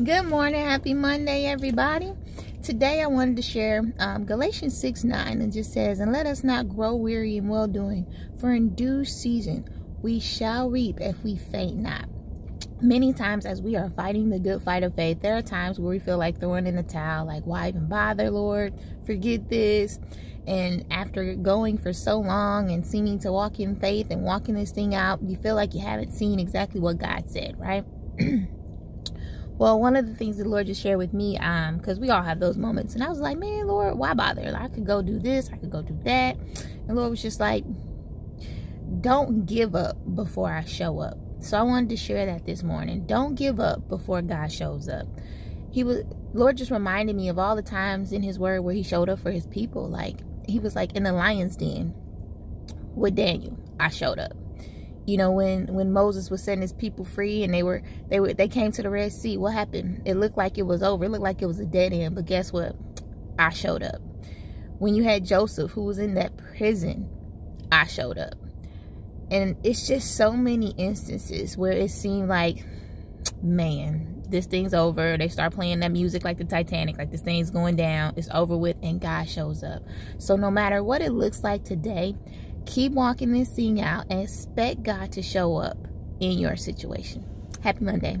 Good morning. Happy Monday, everybody. Today I wanted to share um, Galatians 6 9 and just says, And let us not grow weary in well doing, for in due season we shall reap if we faint not. Many times, as we are fighting the good fight of faith, there are times where we feel like throwing in the towel, like, why even bother, Lord? Forget this. And after going for so long and seeming to walk in faith and walking this thing out, you feel like you haven't seen exactly what God said, right? well, one of the things the Lord just shared with me, um, because we all have those moments, and I was like, man, Lord, why bother? I could go do this, I could go do that. And Lord was just like, don't give up before I show up. So I wanted to share that this morning. Don't give up before God shows up. He was Lord just reminded me of all the times in his word where he showed up for his people. Like he was like in the lion's den with Daniel. I showed up. You know, when when Moses was setting his people free and they were they were they came to the Red Sea, what happened? It looked like it was over. It looked like it was a dead end, but guess what? I showed up. When you had Joseph who was in that prison, I showed up. And it's just so many instances where it seemed like, man, this thing's over. They start playing that music like the Titanic, like this thing's going down, it's over with, and God shows up. So no matter what it looks like today, keep walking this thing out and expect God to show up in your situation. Happy Monday.